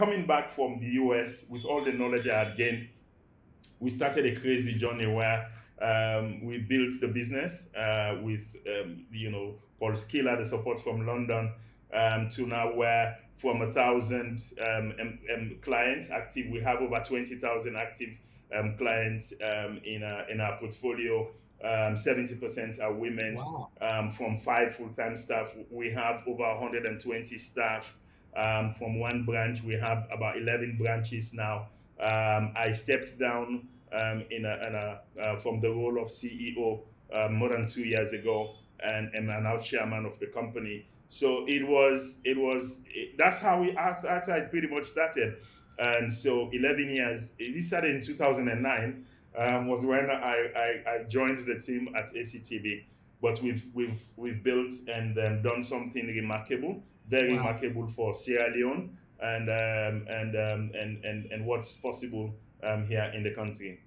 coming back from the US with all the knowledge I had gained, we started a crazy journey where um, we built the business uh, with, um, you know, Paul Skiller, the support from London, um, to now where from a thousand um, clients active, we have over 20,000 active um, clients um, in, our, in our portfolio. 70% are women wow. from five full-time staff. We have over 120 staff um, from one branch. We have about 11 branches now. Um, I stepped down um, in a, in a uh, from the role of CEO uh, more than two years ago, and am now chairman of the company. So it was, it was, it, that's how we, that's how I pretty much started. And so 11 years, This started in 2009, um, was when I, I, I, joined the team at ACTB. But we've, we've, we've built and um, done something remarkable very wow. remarkable for Sierra Leone and um, and, um, and and and what's possible um, here in the country.